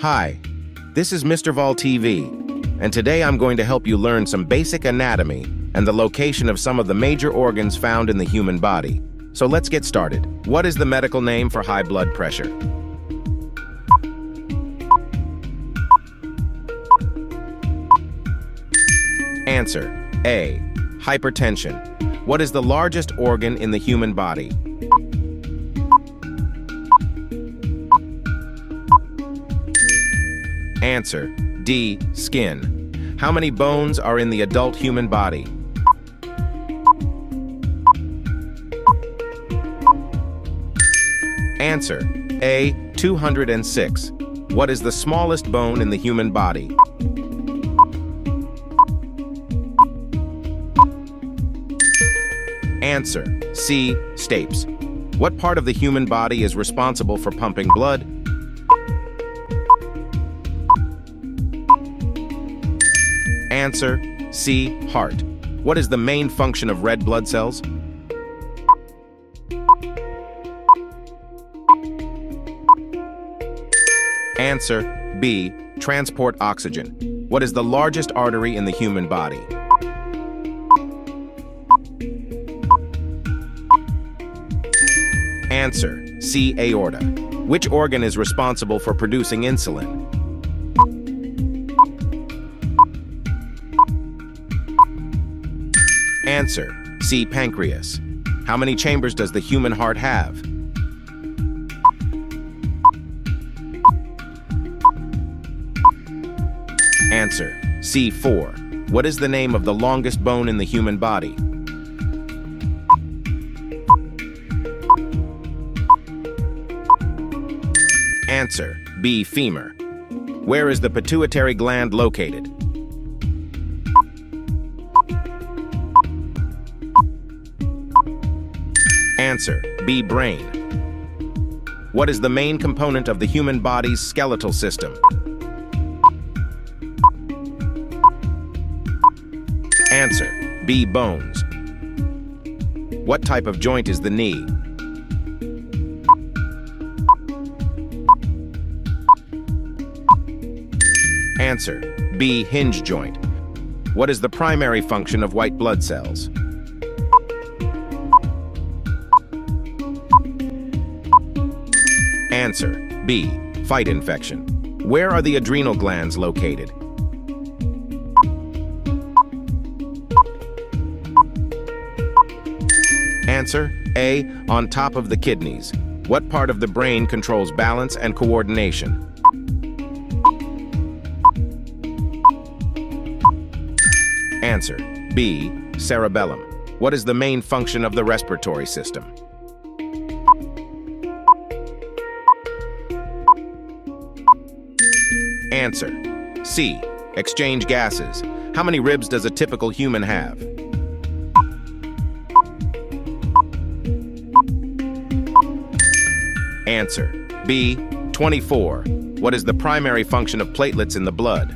Hi, this is Misterval TV, and today I'm going to help you learn some basic anatomy and the location of some of the major organs found in the human body. So let's get started. What is the medical name for high blood pressure? Answer A. Hypertension. What is the largest organ in the human body? Answer D. Skin. How many bones are in the adult human body? Answer A. 206. What is the smallest bone in the human body? Answer C. Stapes. What part of the human body is responsible for pumping blood? Answer C. Heart. What is the main function of red blood cells? Answer B. Transport oxygen. What is the largest artery in the human body? Answer C. Aorta. Which organ is responsible for producing insulin? Answer C. Pancreas. How many chambers does the human heart have? Answer C4. What is the name of the longest bone in the human body? Answer B. Femur. Where is the pituitary gland located? Answer B. Brain. What is the main component of the human body's skeletal system? Answer B. Bones. What type of joint is the knee? Answer B. Hinge joint. What is the primary function of white blood cells? Answer B. Fight infection. Where are the adrenal glands located? Answer A. On top of the kidneys. What part of the brain controls balance and coordination? Answer B. Cerebellum. What is the main function of the respiratory system? Answer C. Exchange gases. How many ribs does a typical human have? Answer B. 24. What is the primary function of platelets in the blood?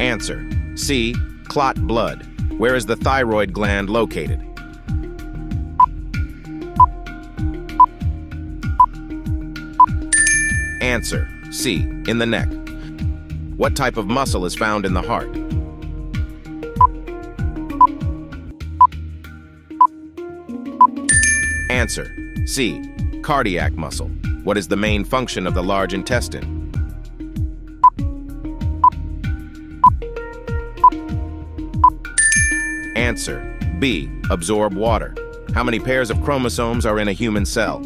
Answer C. Clot blood. Where is the thyroid gland located? Answer C. In the neck. What type of muscle is found in the heart? Answer C. Cardiac muscle. What is the main function of the large intestine? Answer B. Absorb water. How many pairs of chromosomes are in a human cell?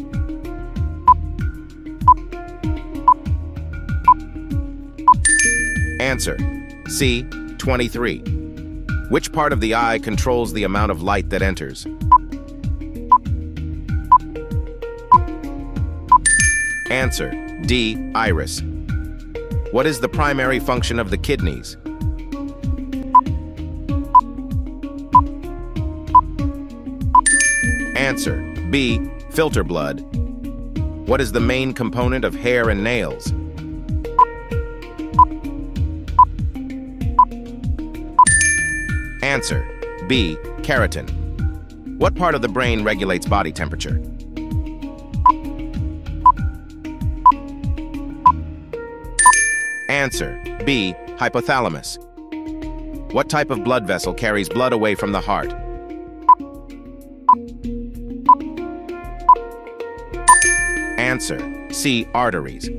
Answer C. 23. Which part of the eye controls the amount of light that enters? Answer D. Iris. What is the primary function of the kidneys? Answer B. Filter blood. What is the main component of hair and nails? Answer B. Keratin. What part of the brain regulates body temperature? Answer B. Hypothalamus. What type of blood vessel carries blood away from the heart? Answer C. Arteries.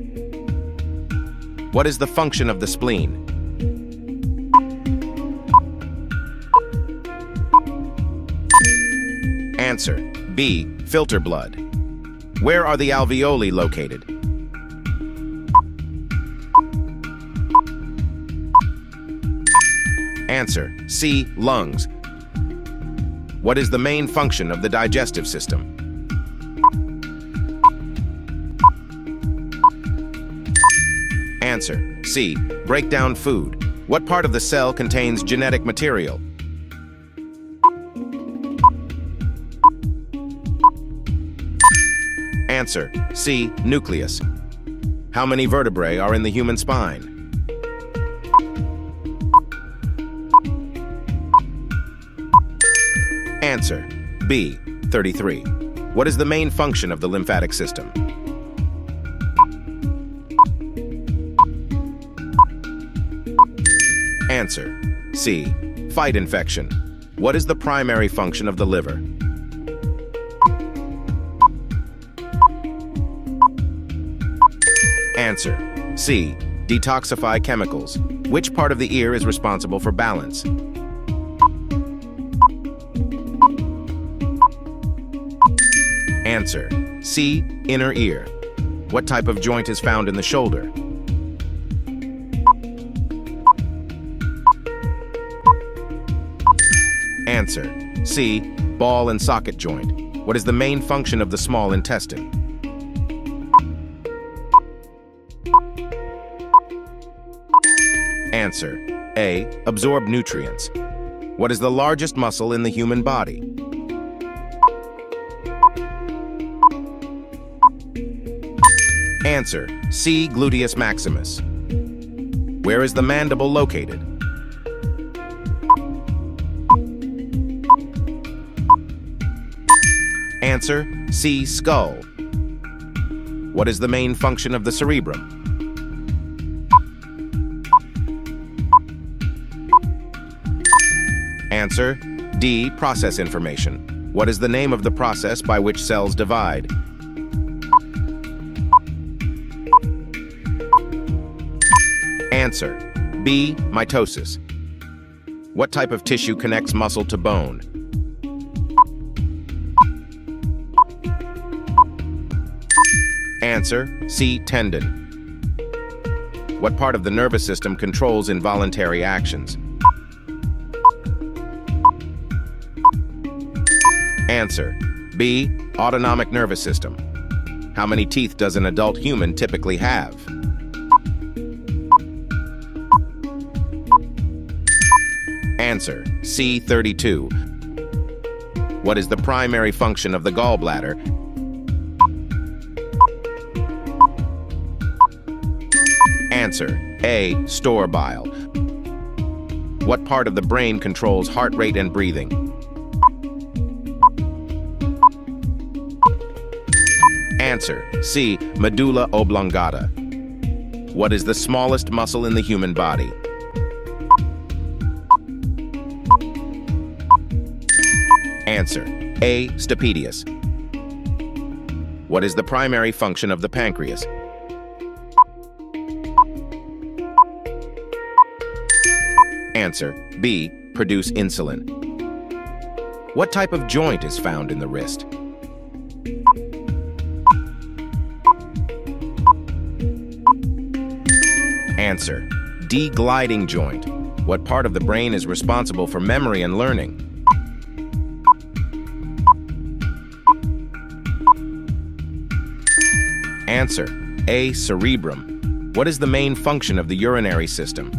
What is the function of the spleen? Answer B. Filter blood. Where are the alveoli located? Answer C. Lungs. What is the main function of the digestive system? Answer C. Break down food. What part of the cell contains genetic material? Answer C. Nucleus. How many vertebrae are in the human spine? Answer B. 33. What is the main function of the lymphatic system? Answer C. Fight infection. What is the primary function of the liver? Answer C. Detoxify chemicals. Which part of the ear is responsible for balance? Answer C. Inner ear. What type of joint is found in the shoulder? Answer C. Ball and socket joint. What is the main function of the small intestine? Answer A. Absorb nutrients. What is the largest muscle in the human body? Answer C. Gluteus maximus. Where is the mandible located? Answer C. Skull. What is the main function of the cerebrum? Answer D. Process information. What is the name of the process by which cells divide? Answer B. Mitosis. What type of tissue connects muscle to bone? Answer C. Tendon. What part of the nervous system controls involuntary actions? Answer B. Autonomic nervous system. How many teeth does an adult human typically have? Answer C. 32. What is the primary function of the gallbladder? Answer A. Store bile. What part of the brain controls heart rate and breathing? Answer C. Medulla oblongata. What is the smallest muscle in the human body? Answer A. Stapedius. What is the primary function of the pancreas? Answer B. Produce insulin. What type of joint is found in the wrist? Answer D. Gliding joint. What part of the brain is responsible for memory and learning? Answer A. Cerebrum. What is the main function of the urinary system?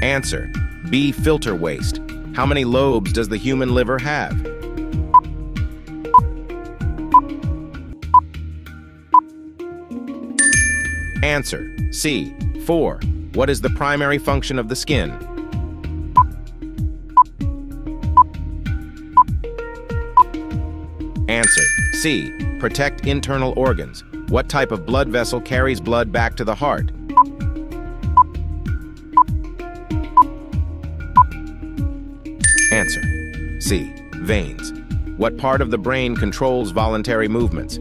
Answer B. Filter waste. How many lobes does the human liver have? Answer C. 4. What is the primary function of the skin? Answer C. Protect internal organs. What type of blood vessel carries blood back to the heart? Answer. C. Veins. What part of the brain controls voluntary movements?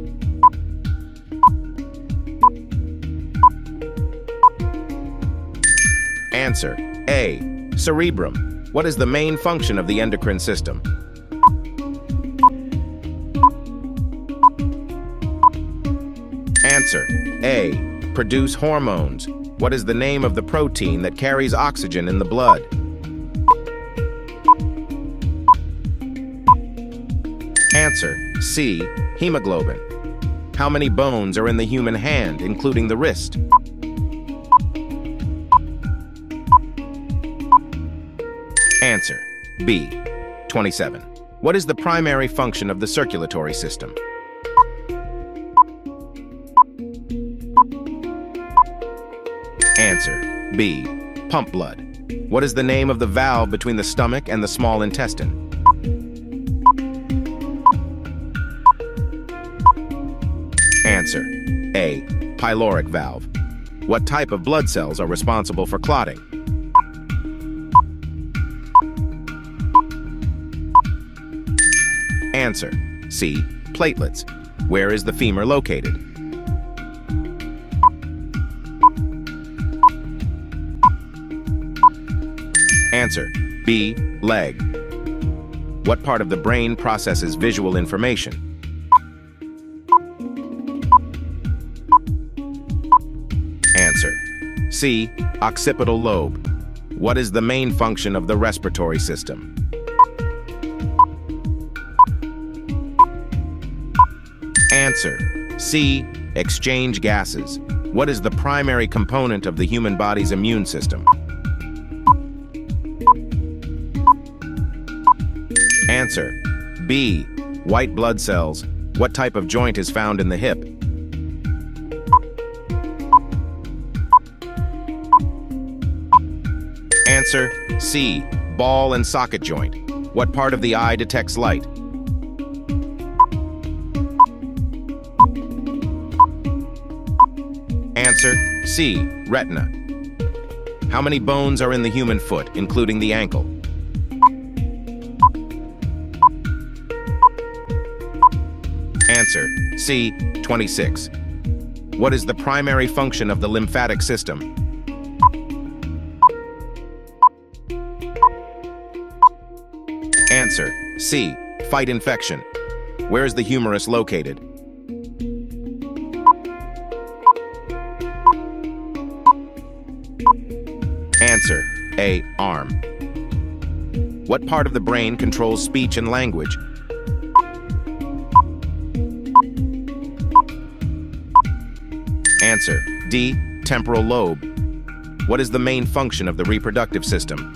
Answer. A. Cerebrum. What is the main function of the endocrine system? Answer. A. Produce hormones. What is the name of the protein that carries oxygen in the blood? Answer. C. Hemoglobin. How many bones are in the human hand, including the wrist? B. 27. What is the primary function of the circulatory system? Answer. B. Pump blood. What is the name of the valve between the stomach and the small intestine? Answer. A. Pyloric valve. What type of blood cells are responsible for clotting? Answer. C. Platelets. Where is the femur located? Answer. B. Leg. What part of the brain processes visual information? Answer. C. Occipital lobe. What is the main function of the respiratory system? Answer. C. Exchange gases. What is the primary component of the human body's immune system? Answer. B. White blood cells. What type of joint is found in the hip? Answer. C. Ball and socket joint. What part of the eye detects light? Answer. C. Retina. How many bones are in the human foot, including the ankle? Answer. C. 26. What is the primary function of the lymphatic system? Answer. C. Fight infection. Where is the humerus located? Answer. A. Arm. What part of the brain controls speech and language? Answer. D. Temporal lobe. What is the main function of the reproductive system?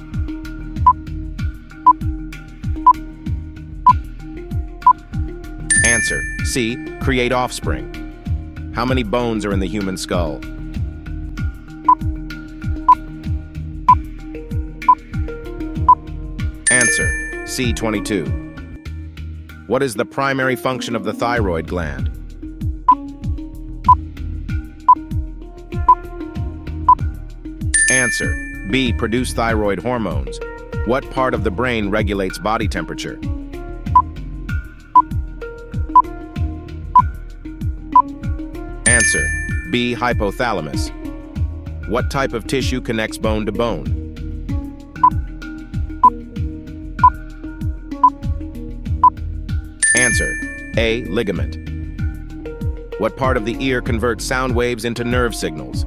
Answer. C. Create offspring. How many bones are in the human skull? C22. What is the primary function of the thyroid gland? Answer. B. Produce thyroid hormones. What part of the brain regulates body temperature? Answer. B. Hypothalamus. What type of tissue connects bone to bone? Answer. A. Ligament. What part of the ear converts sound waves into nerve signals?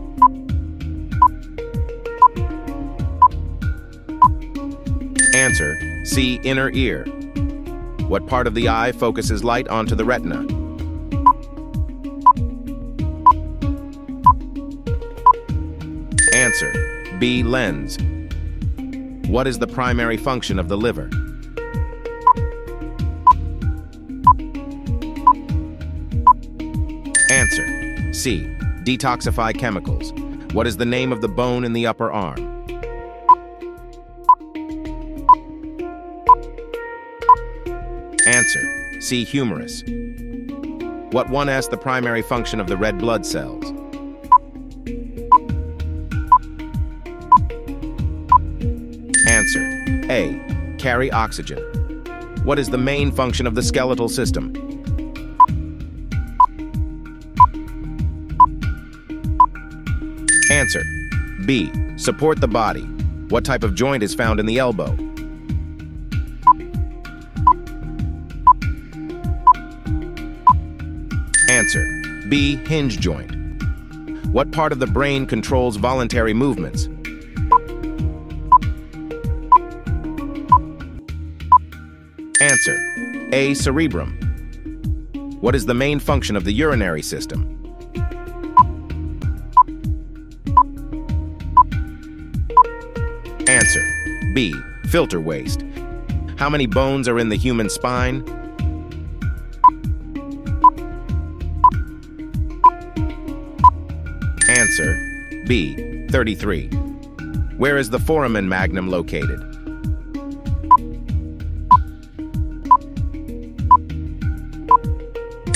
Answer. C. Inner ear. What part of the eye focuses light onto the retina? Answer. B. Lens. What is the primary function of the liver? C. Detoxify chemicals. What is the name of the bone in the upper arm? Answer. C. Humerus. What one asks the primary function of the red blood cells? Answer. A. Carry oxygen. What is the main function of the skeletal system? Answer. B. Support the body. What type of joint is found in the elbow? Answer. B. Hinge joint. What part of the brain controls voluntary movements? Answer. A. Cerebrum. What is the main function of the urinary system? B. Filter waste. How many bones are in the human spine? Answer. B. 33. Where is the foramen magnum located?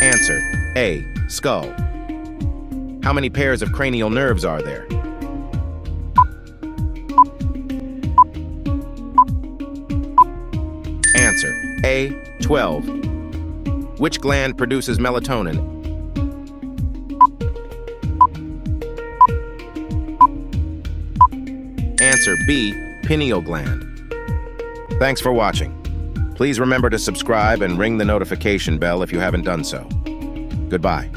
Answer. A. Skull. How many pairs of cranial nerves are there? Answer. A. 12. Which gland produces melatonin? Answer B. Pineal gland. Thanks for watching. Please remember to subscribe and ring the notification bell if you haven't done so. Goodbye.